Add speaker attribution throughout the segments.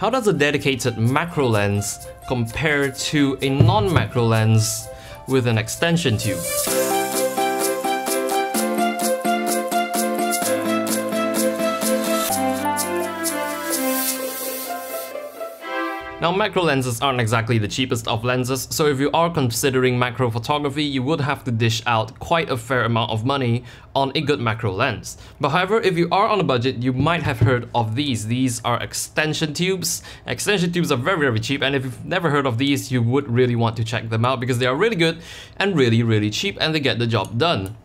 Speaker 1: How does a dedicated macro lens compare to a non-macro lens with an extension tube? Now macro lenses aren't exactly the cheapest of lenses, so if you are considering macro photography, you would have to dish out quite a fair amount of money on a good macro lens. But however, if you are on a budget, you might have heard of these. These are extension tubes. Extension tubes are very, very cheap, and if you've never heard of these, you would really want to check them out because they are really good and really, really cheap and they get the job done.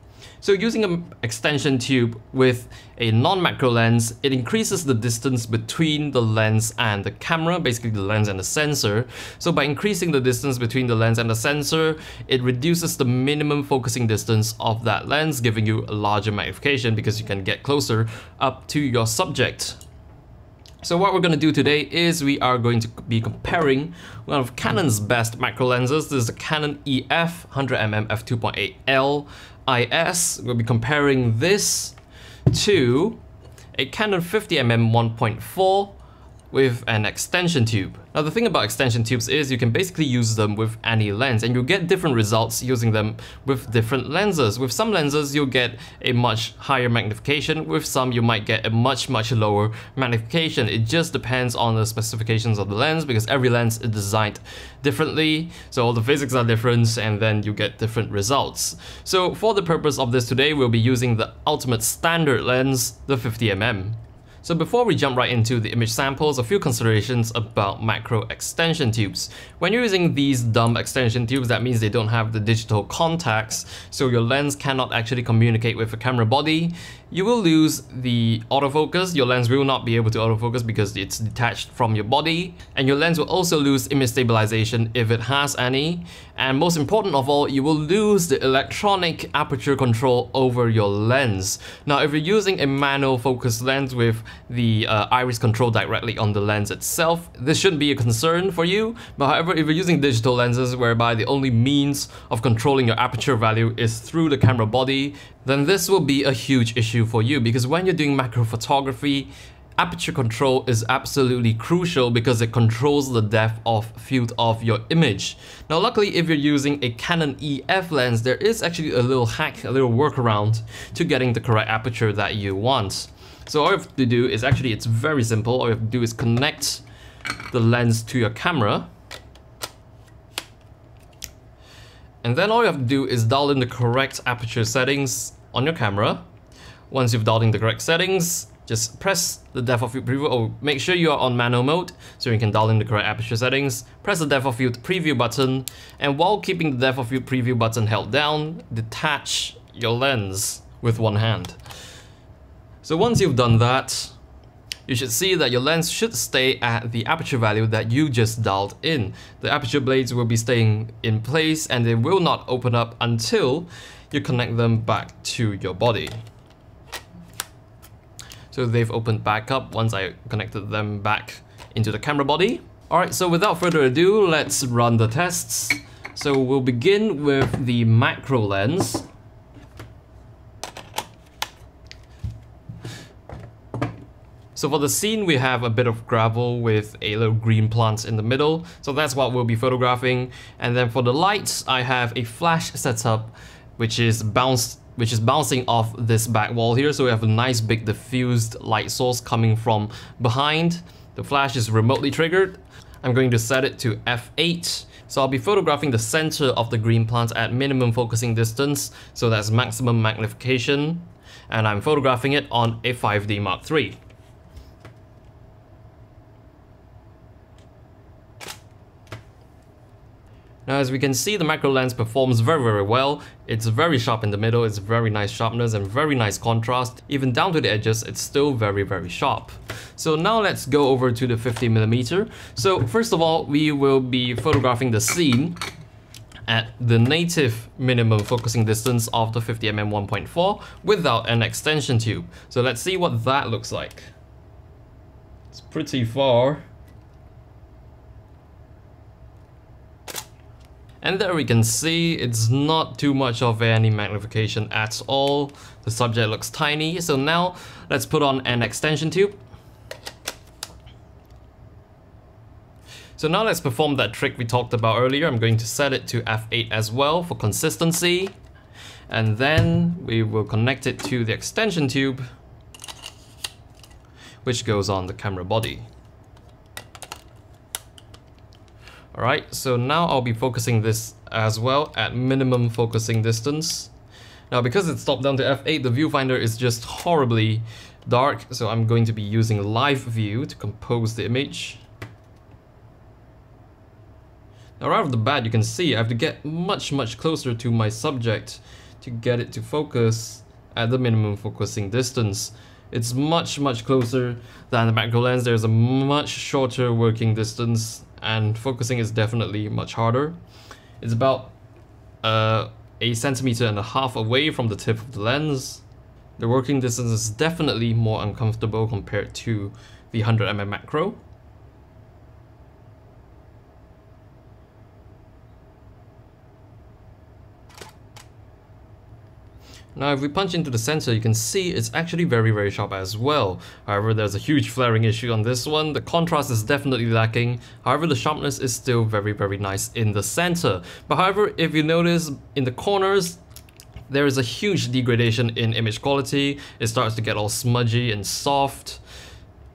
Speaker 1: So using an extension tube with a non-macro lens, it increases the distance between the lens and the camera, basically the lens and the sensor. So by increasing the distance between the lens and the sensor, it reduces the minimum focusing distance of that lens, giving you a larger magnification because you can get closer up to your subject. So what we're going to do today is we are going to be comparing one of Canon's best macro lenses. This is the Canon EF 100mm f2.8L IS. We'll be comparing this to a Canon 50mm 1.4 with an extension tube. Now the thing about extension tubes is you can basically use them with any lens and you'll get different results using them with different lenses. With some lenses you'll get a much higher magnification, with some you might get a much much lower magnification. It just depends on the specifications of the lens because every lens is designed differently, so all the physics are different and then you get different results. So for the purpose of this today we'll be using the ultimate standard lens, the 50mm. So before we jump right into the image samples, a few considerations about macro extension tubes. When you're using these dumb extension tubes, that means they don't have the digital contacts, so your lens cannot actually communicate with the camera body. You will lose the autofocus, your lens will not be able to autofocus because it's detached from your body, and your lens will also lose image stabilization if it has any, and most important of all, you will lose the electronic aperture control over your lens. Now if you're using a manual focus lens with the uh, iris control directly on the lens itself. This shouldn't be a concern for you, but however, if you're using digital lenses whereby the only means of controlling your aperture value is through the camera body, then this will be a huge issue for you because when you're doing macro photography, aperture control is absolutely crucial because it controls the depth of field of your image. Now luckily if you're using a Canon EF lens, there is actually a little hack, a little workaround to getting the correct aperture that you want. So all you have to do is actually, it's very simple. All you have to do is connect the lens to your camera. And then all you have to do is dial in the correct aperture settings on your camera. Once you've dialed in the correct settings, just press the depth of field preview or make sure you are on manual mode so you can dial in the correct aperture settings. Press the depth of field preview button and while keeping the depth of field preview button held down, detach your lens with one hand. So once you've done that, you should see that your lens should stay at the aperture value that you just dialed in. The aperture blades will be staying in place and they will not open up until you connect them back to your body. So they've opened back up once I connected them back into the camera body. Alright, so without further ado, let's run the tests. So we'll begin with the macro lens. So for the scene, we have a bit of gravel with a little green plant in the middle. So that's what we'll be photographing. And then for the lights, I have a flash setup, which is bounced which is bouncing off this back wall here. So we have a nice big diffused light source coming from behind. The flash is remotely triggered. I'm going to set it to f8. So I'll be photographing the center of the green plant at minimum focusing distance. So that's maximum magnification. And I'm photographing it on a 5D Mark III. Now as we can see the macro lens performs very very well, it's very sharp in the middle, it's very nice sharpness and very nice contrast, even down to the edges it's still very very sharp. So now let's go over to the 50mm. So first of all we will be photographing the scene at the native minimum focusing distance of the 50mm 1.4 without an extension tube. So let's see what that looks like. It's pretty far. And there we can see it's not too much of any magnification at all. The subject looks tiny. So now let's put on an extension tube. So now let's perform that trick we talked about earlier. I'm going to set it to f8 as well for consistency. And then we will connect it to the extension tube, which goes on the camera body. Alright, so now I'll be focusing this as well at minimum focusing distance. Now because it's stopped down to f8, the viewfinder is just horribly dark, so I'm going to be using live view to compose the image. Now right off the bat you can see I have to get much much closer to my subject to get it to focus at the minimum focusing distance. It's much much closer than the macro lens, there's a much shorter working distance and focusing is definitely much harder. It's about uh, a centimeter and a half away from the tip of the lens. The working distance is definitely more uncomfortable compared to the 100mm macro. Now if we punch into the center, you can see it's actually very very sharp as well. However, there's a huge flaring issue on this one. The contrast is definitely lacking. However, the sharpness is still very very nice in the center. But however, if you notice in the corners, there is a huge degradation in image quality. It starts to get all smudgy and soft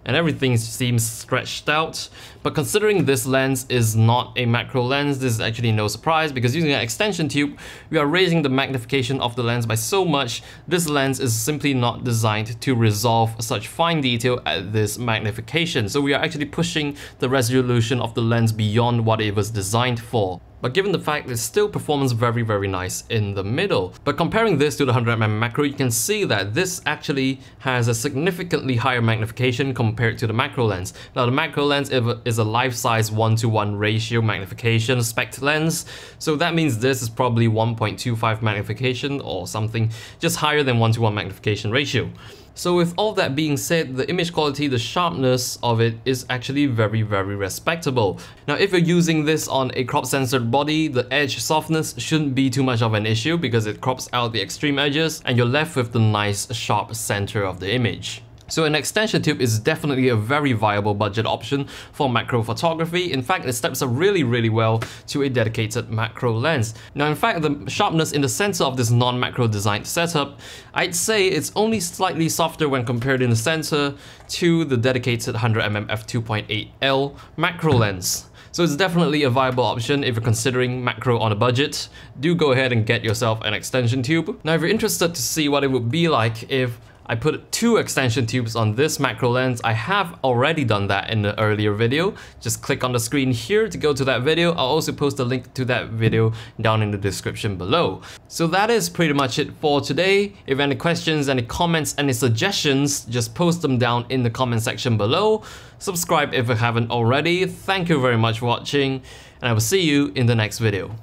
Speaker 1: and everything seems stretched out. But considering this lens is not a macro lens, this is actually no surprise because using an extension tube, we are raising the magnification of the lens by so much, this lens is simply not designed to resolve such fine detail at this magnification. So we are actually pushing the resolution of the lens beyond what it was designed for but given the fact it still performs very very nice in the middle. But comparing this to the 100mm macro, you can see that this actually has a significantly higher magnification compared to the macro lens. Now the macro lens is a life-size 1 to 1 ratio magnification spec lens, so that means this is probably 1.25 magnification or something just higher than 1 to 1 magnification ratio. So with all that being said, the image quality, the sharpness of it is actually very, very respectable. Now if you're using this on a crop censored body, the edge softness shouldn't be too much of an issue because it crops out the extreme edges and you're left with the nice sharp center of the image. So an extension tube is definitely a very viable budget option for macro photography. In fact, it steps up really, really well to a dedicated macro lens. Now, in fact, the sharpness in the center of this non-macro designed setup, I'd say it's only slightly softer when compared in the center to the dedicated 100mm f2.8L macro lens. So it's definitely a viable option if you're considering macro on a budget. Do go ahead and get yourself an extension tube. Now if you're interested to see what it would be like if I put two extension tubes on this macro lens. I have already done that in the earlier video. Just click on the screen here to go to that video. I'll also post a link to that video down in the description below. So that is pretty much it for today. If you have any questions, any comments, any suggestions, just post them down in the comment section below. Subscribe if you haven't already. Thank you very much for watching and I will see you in the next video.